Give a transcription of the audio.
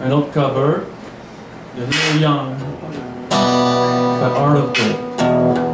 I don't cover the Neil Young, The Art of Good.